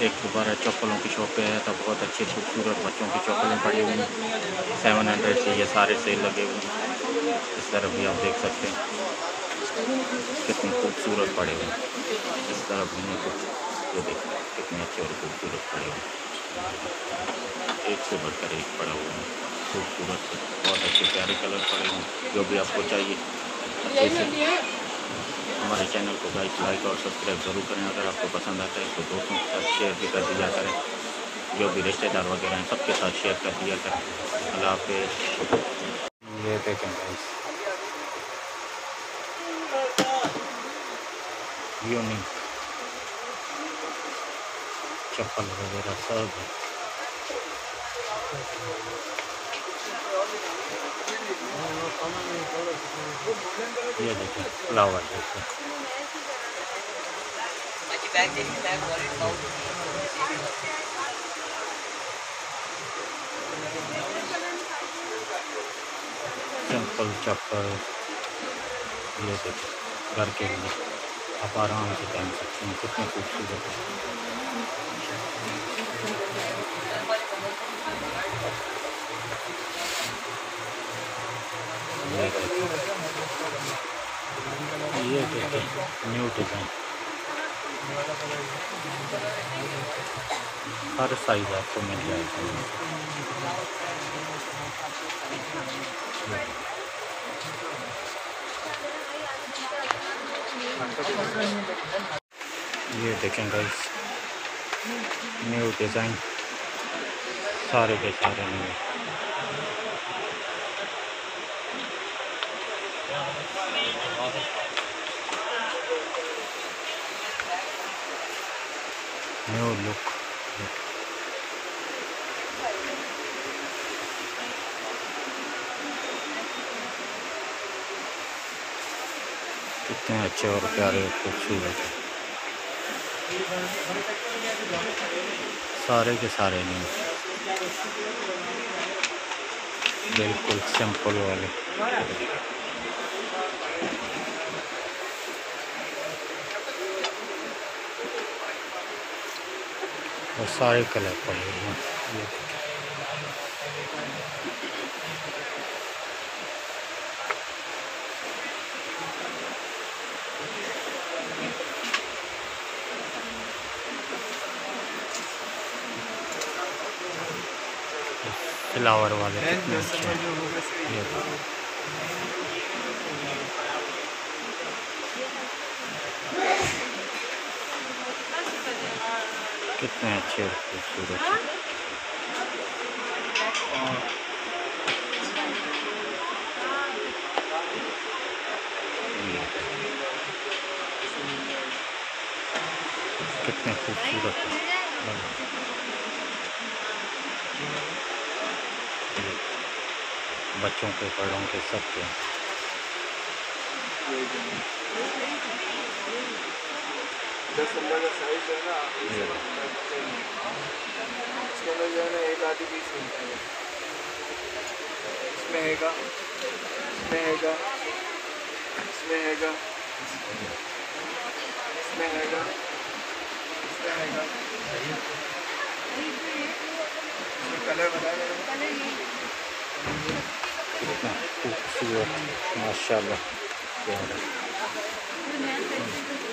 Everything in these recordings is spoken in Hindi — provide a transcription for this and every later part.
एक दोबारा चप्पलों की शॉप पे है तो बहुत अच्छी खूबसूरत बच्चों की चप्पलें पड़ी हुई हैं। सेवन हंड्रेड से ये सारे सेल लगे हुए हैं। इस तरफ़ भी आप देख सकते हैं। कितनी खूबसूरत पड़े हुए हैं। इस तरफ़ भी को ये देखिए कितने अच्छे और खूबसूरत पड़े हुए एक से बढ़कर एक पड़ा हुआ है। खूबसूरत बहुत अच्छे प्यारे कलर पड़े हुए जो भी आपको चाहिए। अच्छे से हमारे चैनल को लाइक लाइक और सब्सक्राइब ज़रूर करें। अगर आपको पसंद आता है तो दोस्तों शेयर भी कर दिया करें जो भी रिश्तेदार वगैरह हैं, सबके साथ शेयर कर दिया करें अल्लाह हाफिज़। ये देखें यूनिक चप्पल वगैरह सब है। ये देखिए फ्लावर सिंपल चप्पल ये देखिए घर के लिए। आप आराम से पहन सकते हैं, कितने खूबसूरत ये देखिए, न्यू डिज़ाइन। हर साइज़ आपको मिल जाएगा। ये देखें गाइस न्यू डिज़ाइन सारे के सारे न्यू न्यू लुक कितने अच्छे और प्यारे खूबसूरत है। सारे के सारे नहीं। बिल्कुल सिंपल वाले। और सारे कलर पड़े हैं। ये फ्लावर वाले ये कितने अच्छे खूबसूरत कितने खूबसूरत बच्चों के बड़ों के सबके दस नंबर का साइज़ है ना इसके अंदर जो है। ना एक आधी पीस मिलता है इसमें हैगा इसमें हैगा इसमें हैगा इसमें हैगा इसमें हैगा। इसमें कलर बता कितना खूबसूरत माशाल्लाह। प्यारा ये देखिए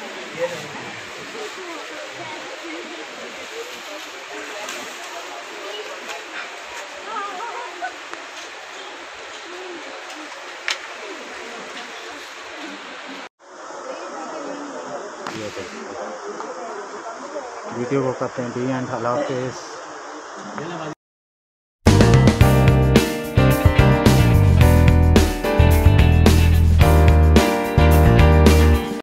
वीडियो को करते हैं डी एंड हालात